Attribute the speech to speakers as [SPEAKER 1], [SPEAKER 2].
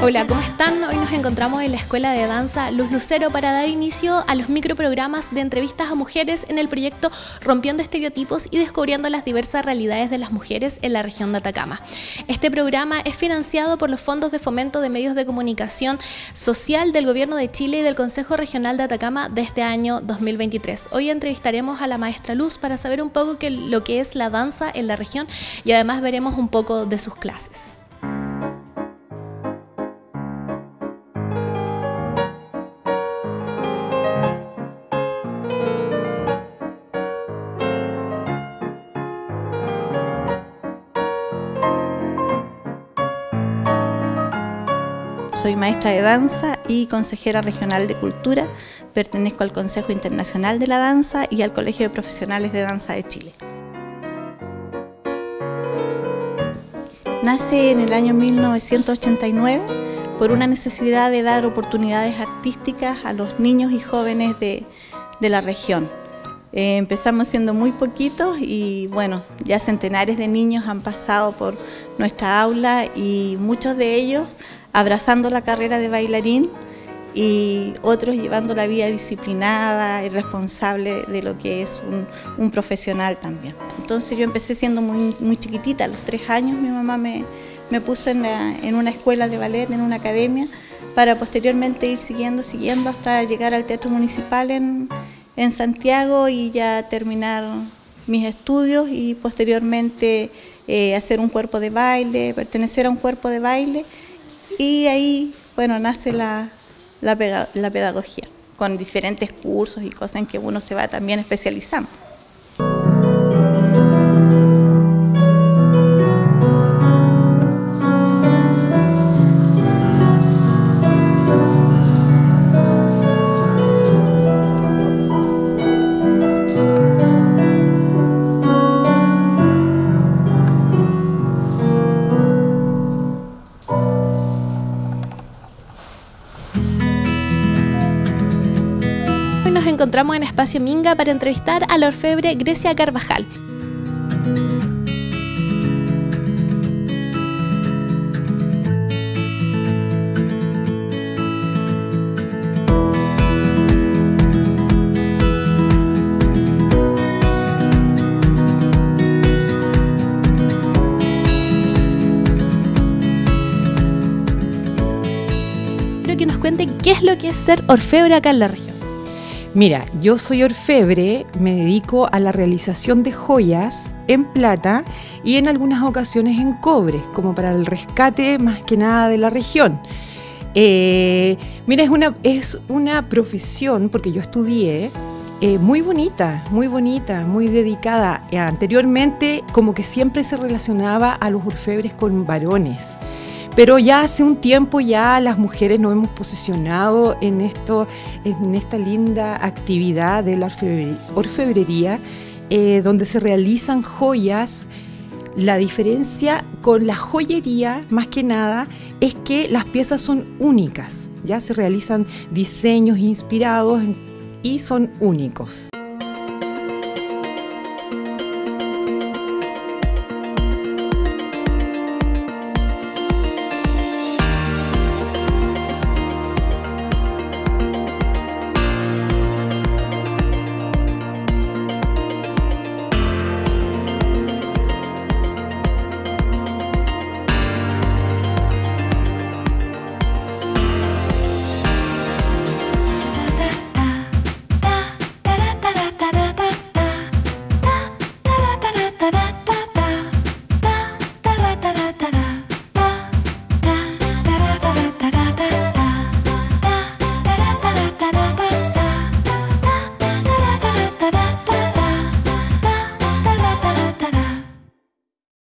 [SPEAKER 1] Hola, ¿cómo están? Hoy nos encontramos en la Escuela de Danza Luz Lucero para dar inicio a los microprogramas de entrevistas a mujeres en el proyecto Rompiendo Estereotipos y Descubriendo las diversas realidades de las mujeres en la región de Atacama. Este programa es financiado por los fondos de fomento de medios de comunicación social del Gobierno de Chile y del Consejo Regional de Atacama de este año 2023. Hoy entrevistaremos a la maestra Luz para saber un poco lo que es la danza en la región y además veremos un poco de sus clases.
[SPEAKER 2] Soy maestra de danza y consejera regional de cultura. Pertenezco al Consejo Internacional de la Danza y al Colegio de Profesionales de Danza de Chile. Nace en el año 1989 por una necesidad de dar oportunidades artísticas a los niños y jóvenes de, la región. Eh, empezamos siendo muy poquitos y bueno, ya centenares de niños han pasado por nuestra aula y muchos de ellos abrazando la carrera de bailarín y otros llevando la vida disciplinada y responsable de lo que es un, profesional también. Entonces yo empecé siendo muy, muy chiquitita, a los tres años mi mamá me, puso en, en, una escuela de ballet, en una academia, para posteriormente ir siguiendo, siguiendo hasta llegar al Teatro Municipal en, en Santiago y ya terminar mis estudios y posteriormente eh, hacer un cuerpo de baile, pertenecer a un cuerpo de baile y ahí, bueno, nace la, la, la pedagogía, con diferentes cursos y cosas en que uno se va también especializando.
[SPEAKER 1] Encontramos en Espacio Minga para entrevistar a la orfebre Grecia Carvajal. Que nos cuente qué es lo que es ser orfebre acá en la región.
[SPEAKER 3] Mira, yo soy orfebre, me dedico a la realización de joyas en plata y en algunas ocasiones en cobre, como para el rescate más que nada de la región. Eh, mira, es una, es una profesión, porque yo estudié, eh, muy bonita, muy bonita, muy dedicada. Anteriormente como que siempre se relacionaba a los orfebres con varones. Pero ya hace un tiempo ya las mujeres nos hemos posicionado en, esto, en esta linda actividad de la orfebrería, eh, donde se realizan joyas. La diferencia con la joyería, más que nada, es que las piezas son únicas. Ya se realizan diseños inspirados y son únicos.